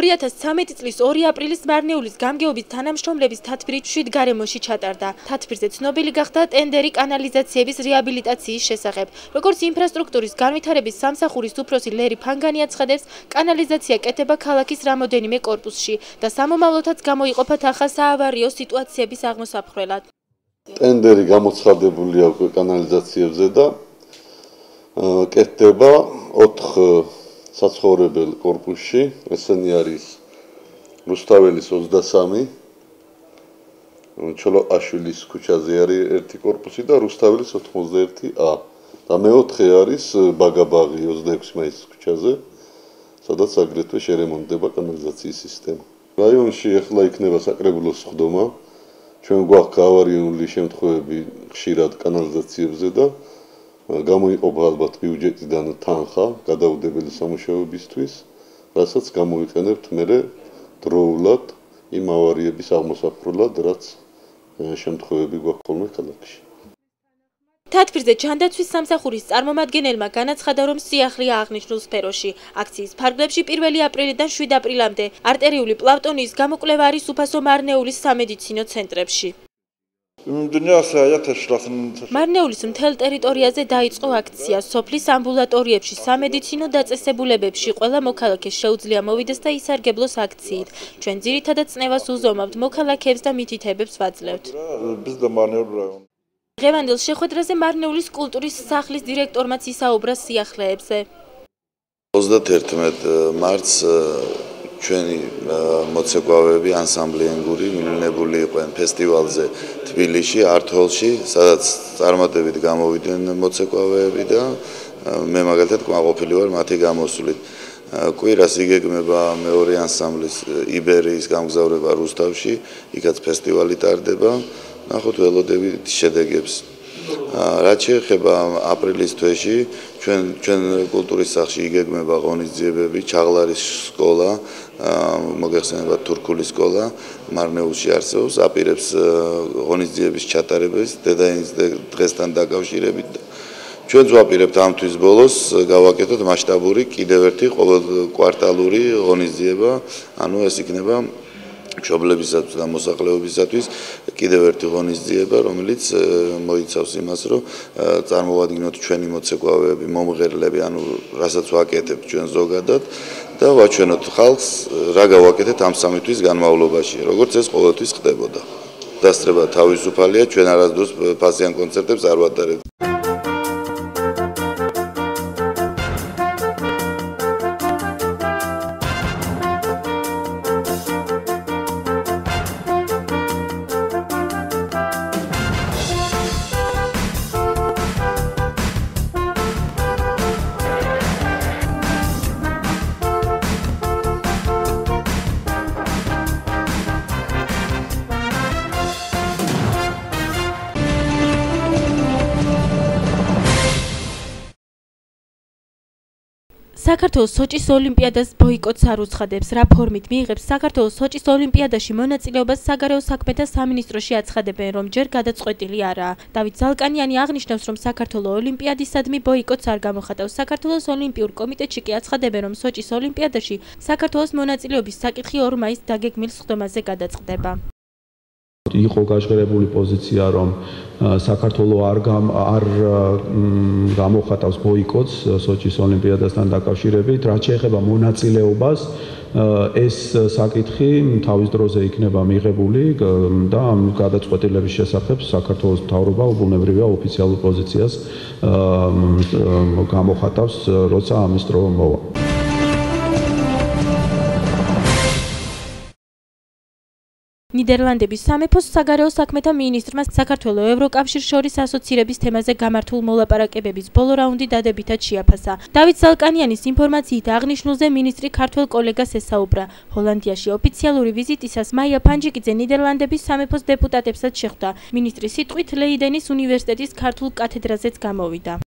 2013 წლის 2 აპრილის მარნეულის გამგეობის თანამშრომლების თათბირი 7 გარემოში ჩატარდა. თათბირზე ცნობილი გახდა ტენდერი კანალიზაციების რეაბილიტაციის შესახებ. როგორც ინფრასტრუქტურის განვითარების სამსახურის უფროსი ლერი ფანგანი აცხადებს, კანალიზაცია კეთება ქალაქის რამოდენიმე კორპუსში და სამომავლოდაც გამოიყოფათ ახალ საავარიო სიტუაციების აღმოსაფხრელად. ტენდერი გამოცხადებულია კანალიზაციებზე და კეთდება 4 საცხოვრებელ корпуსში, ესენი არის რუსთაველის 23 ჩოლოყაშვილის ქუჩაზე არის ერთი корпуსი და რუსთაველის 91A. და მეოთხე არის ბაგაბაღი 26 მაისის ქუჩაზე, სადაც აგრეთვე შერემონტდება კანალიზაციის სისტემა. რაიონში ახლა იქნება საკრებულოს ხდომა. ჩვენ გვაქვს ავარიული შემთხვევები ხშირად კანალიზაციებზე და გამოიყოფა ალბათ ბიუჯეტიდან თანხა გადაუდებელი სამუშაოებისთვის, რასაც გამოიყენებთ მერე დროულად იმ ავარიების აღმოსაფრულად, რაც შემთხვევები გვაქვს ხოლმე ქალაქში. თათბირზე ჯანდაცვის სამსახურის წარმომადგენელმა განაცხადა, რომ სიახლეა აღნიშნულ სფეროში. აქციის ფარგლებში 1 აპრილიდან 7 აპრილამდე არტერიული პლავტონის გამოკვლევა არის უფასო მარნეულის სამედიცინო ცენტრებში. მარნეულის მთელ ტერიტორიაზე დაიწყო აქცია. სოფლის ამბულატორიებში სამედიცინო დაწესებულებებში ყველა მოქალაქე შეუძლია მოვიდეს და ისარგებლოს აქციით. ჩვენ ძირითადად წნევას უზომავთ მოქალაქეებს და მითითებებს ვაძლევთ. ღევანდელ შეხვედრაზე მარნეულის კულტურის სახლის დირექტორმაც ისაუბრა სიახლეებზე. 31 მარტს ჩვენი მოცეკვავები ანსამბლი ენგური მილინებული იყვნენ ფესტივალზე თბილისში ართოლში სადაც წარმატებით გამოვიდნენ მოცეკვავები და მე მაგალითად ყვაყოფილი ვარ მათი გამოსვლით კვირას იგეგმება მეორე ანსამბლის იბერიის გამგზავრება რუსთავში იქაც ფესტივალი ტარდება. ნახოთ ველოდებით შედეგებს რაც შეეხება აპრილის თვეში ჩვენ ჩვენ კულტურის სახლში იგეგმება ღონისძიებები ჩაღლარის სკოლა მოგეხსენება თურქული სკოლა მარნეულში არსებობს აპირებს ღონისძიების ჩატარებას დედაინის დღესთან დაკავშირებით. ჩვენ ვაპირებთ ამ თვის ბოლოს გავაკეთოთ მასშტაბური კიდევ ერთი ყოველ კვარტალური ღონისძიება ანუ ეს იქნება მშობლებისათვის და მოსახლეობისათვის კიდევ ერთი ღონისძიება, რომელიც მოიცავს იმას, რომ წარმოვადგინოთ ჩვენი მოცეკვავეები, მომღერლები, ანუ რასაც ვაკეთებთ ჩვენ ზოგადად და ვაჩვენოთ ხალხს, რა გავაკეთეთ ამ სამი თვის განმავლობაში, როგორც ეს ყოველთვის ხდებოდა. დასწრება თავისუფალია, ჩვენ არასდროს ფასიან კონცერტებს არ ვატარებთ. საქართველოს სოჭის ოლიმპიადას ბოიკოტს არ უცხადებს. რა ფორმით მიიღებს საქართველოს სოჭის ოლიმპიადაში მონაწილეობას საგარეო საქმეთა სამინისტროში აცხადებენ, რომ ჯერ გადაწყვეტილი არაა. დავით ზალკანიანი აღნიშნავს, რომ საქართველოს ოლიმპიადისადმი ბოიკოტს არ გამოხატავს. საქართველოს ოლიმპიურ კომიტეტში კი აცხადებენ, რომ სოჭის ოლიმპიადაში საქართველოს მონაწილეობის საკითხი 2 მაისს დაგეგმილ სხდომაზე გადაწყდება. იყო გაჟღერებული პოზიცია რომ საქართველოს არ არ გამოხატავს ბოიკოტს სოჩის ოლიმპიადასთან დაკავშირებით. რაც შეეხება მონაწილეობას ეს საკითხი თავის დროზე იქნება მიღებული და ამ გადაწყვეტილების შესახებ საქართველოს მთავრობა უბუნებრივია ოფიციალურ პოზიციას გამოხატავს როცა ამის დრო მოვა ნიდერლანდების სამეფოს საგარეო საქმეთა მინისტრმა საქართველოს ევროკავშირ შორის ასოცირების თემაზე გამართულ მოლაპარაკებების ბოლო რაუნდი დადებითად შეაფასა. დავით ზალკანიანის ინფორმაციით აღნიშნულზე მინისტრი ქართველ კოლეგას ესაუბრა. ჰოლანდიაში ოფიციალური ვიზიტისას მაია ფანჯიკიძე ნიდერლანდების სამეფოს დეპუტატებსაც შეხვდა. მინისტრის სიტყვით ლეიდენის უნივერსიტეტის ქართულ კათედრაზეც გამოვიდა.